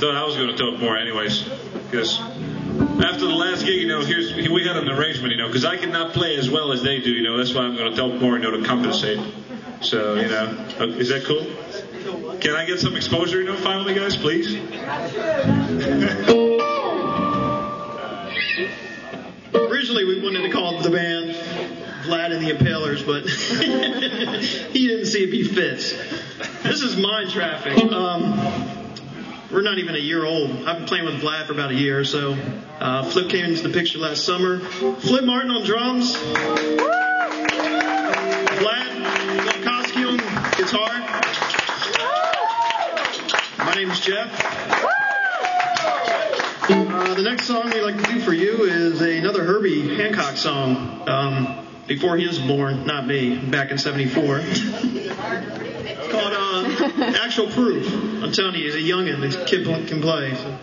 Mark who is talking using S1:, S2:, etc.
S1: thought I was going to talk more, anyways, because after the last gig, you know, here's we had an arrangement, you know, because I cannot play as well as they do, you know. That's why I'm going to talk more, you know, to compensate. So, you know, is that cool? Can I get some exposure, you know, finally, guys, please?
S2: Originally, we wanted to call the band Vlad and the Impalers, but he didn't see if he fits. This is Mind Traffic. Um, we're not even a year old. I've been playing with Vlad for about a year or so. Uh, Flip came into the picture last summer. Flip Martin on drums. Vlad Glavchovski on guitar. My name is Jeff. Uh, the next song we'd like to do for you is another Herbie Hancock song. Um, before he was born, not me, back in '74. Actual Proof. I'm telling you, he's a youngin'. This kid can play. So.